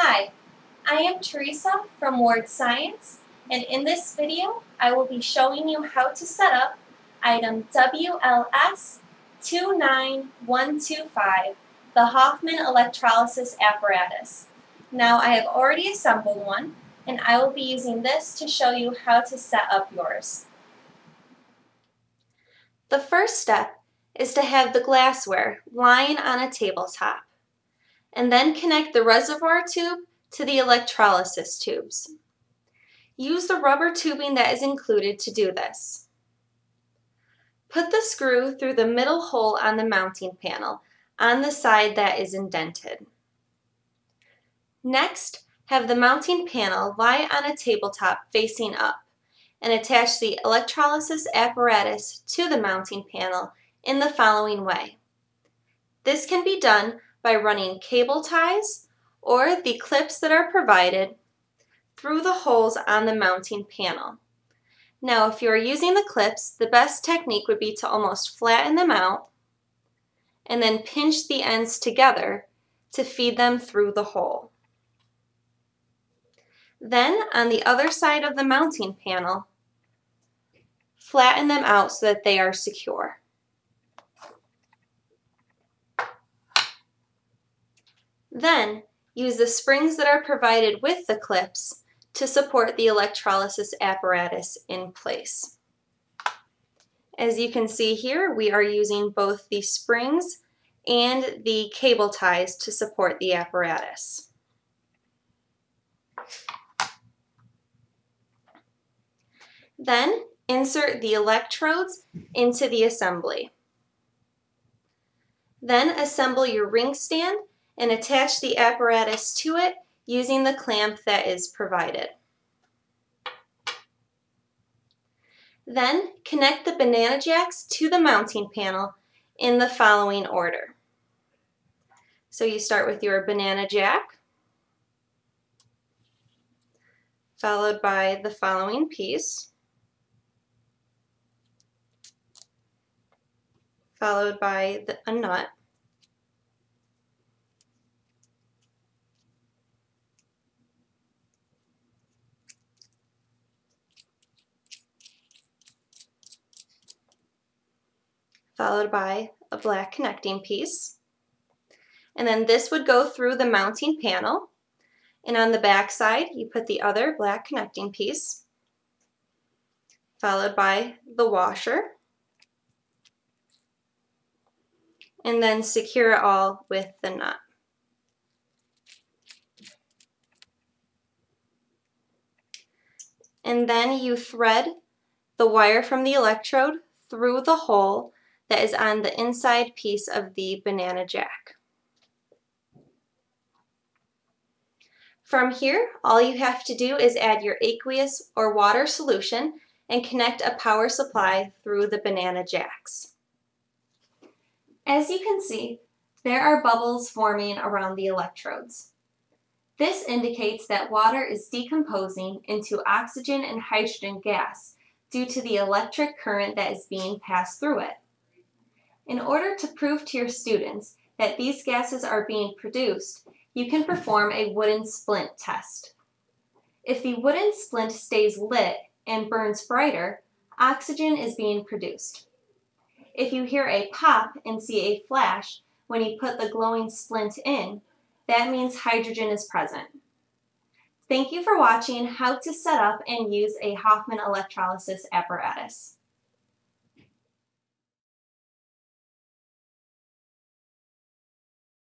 Hi, I am Teresa from Ward Science and in this video I will be showing you how to set up item WLS 29125, the Hoffman electrolysis apparatus. Now I have already assembled one and I will be using this to show you how to set up yours. The first step is to have the glassware lying on a tabletop and then connect the reservoir tube to the electrolysis tubes. Use the rubber tubing that is included to do this. Put the screw through the middle hole on the mounting panel on the side that is indented. Next, have the mounting panel lie on a tabletop facing up and attach the electrolysis apparatus to the mounting panel in the following way. This can be done by running cable ties or the clips that are provided through the holes on the mounting panel. Now if you are using the clips, the best technique would be to almost flatten them out and then pinch the ends together to feed them through the hole. Then on the other side of the mounting panel, flatten them out so that they are secure. Then, use the springs that are provided with the clips to support the electrolysis apparatus in place. As you can see here, we are using both the springs and the cable ties to support the apparatus. Then insert the electrodes into the assembly. Then assemble your ring stand and attach the apparatus to it using the clamp that is provided. Then connect the banana jacks to the mounting panel in the following order. So you start with your banana jack, followed by the following piece, followed by the, a nut, followed by a black connecting piece. And then this would go through the mounting panel. And on the back side, you put the other black connecting piece, followed by the washer. And then secure it all with the nut. And then you thread the wire from the electrode through the hole that is on the inside piece of the banana jack. From here, all you have to do is add your aqueous or water solution and connect a power supply through the banana jacks. As you can see, there are bubbles forming around the electrodes. This indicates that water is decomposing into oxygen and hydrogen gas due to the electric current that is being passed through it. In order to prove to your students that these gases are being produced, you can perform a wooden splint test. If the wooden splint stays lit and burns brighter, oxygen is being produced. If you hear a pop and see a flash when you put the glowing splint in, that means hydrogen is present. Thank you for watching how to set up and use a Hoffman electrolysis apparatus.